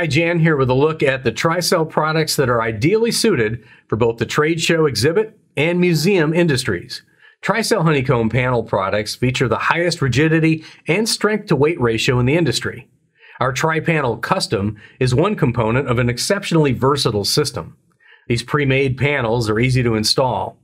Hi, Jan here with a look at the Tricel products that are ideally suited for both the trade show exhibit and museum industries. Tricel honeycomb panel products feature the highest rigidity and strength to weight ratio in the industry. Our Tripanel custom is one component of an exceptionally versatile system. These pre-made panels are easy to install.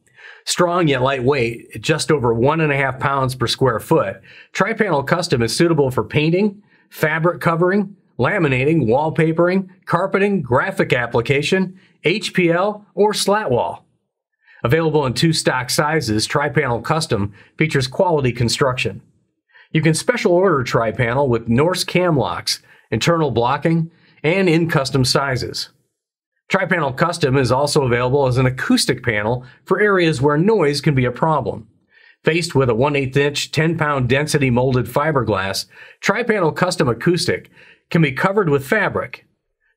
Strong yet lightweight, at just over one and a half pounds per square foot, Tripanel custom is suitable for painting, fabric covering, laminating, wallpapering, carpeting, graphic application, HPL, or slat wall. Available in two stock sizes, Tripanel Custom features quality construction. You can special order Tripanel with Norse cam locks, internal blocking, and in custom sizes. Tripanel Custom is also available as an acoustic panel for areas where noise can be a problem. Faced with a 1 8 inch, 10 pound density molded fiberglass, Tripanel Custom Acoustic can be covered with fabric.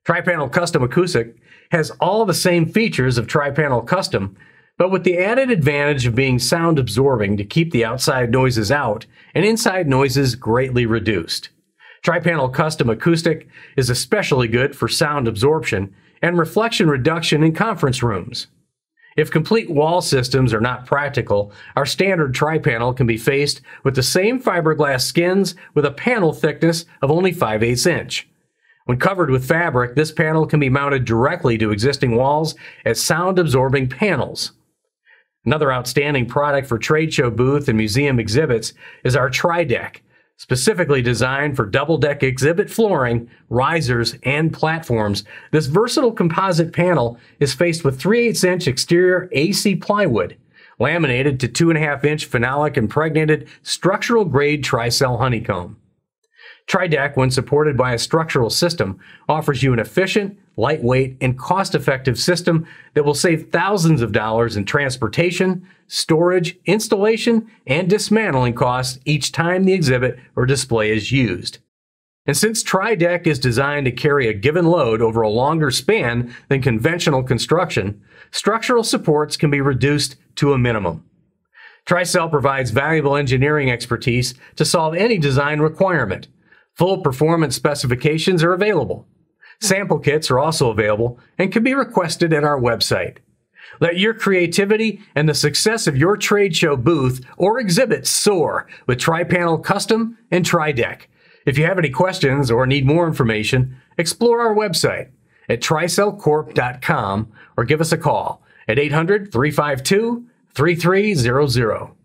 Tripanel Custom Acoustic has all the same features of Tripanel Custom, but with the added advantage of being sound absorbing to keep the outside noises out and inside noises greatly reduced. Tripanel Custom Acoustic is especially good for sound absorption and reflection reduction in conference rooms. If complete wall systems are not practical, our standard Tripanel can be faced with the same fiberglass skins with a panel thickness of only 5 8 inch. When covered with fabric, this panel can be mounted directly to existing walls as sound absorbing panels. Another outstanding product for trade show booth and museum exhibits is our Trideck, Specifically designed for double deck exhibit flooring, risers, and platforms, this versatile composite panel is faced with 3 8 inch exterior AC plywood, laminated to 2.5 inch phenolic impregnated structural grade Tricel honeycomb. Trideck, when supported by a structural system, offers you an efficient, lightweight, and cost-effective system that will save thousands of dollars in transportation, storage, installation, and dismantling costs each time the exhibit or display is used. And since Trideck is designed to carry a given load over a longer span than conventional construction, structural supports can be reduced to a minimum. Tricel provides valuable engineering expertise to solve any design requirement, Full performance specifications are available. Sample kits are also available and can be requested at our website. Let your creativity and the success of your trade show booth or exhibit soar with Tripanel Custom and Trideck. If you have any questions or need more information, explore our website at tricelcorp.com or give us a call at 800 352 3300.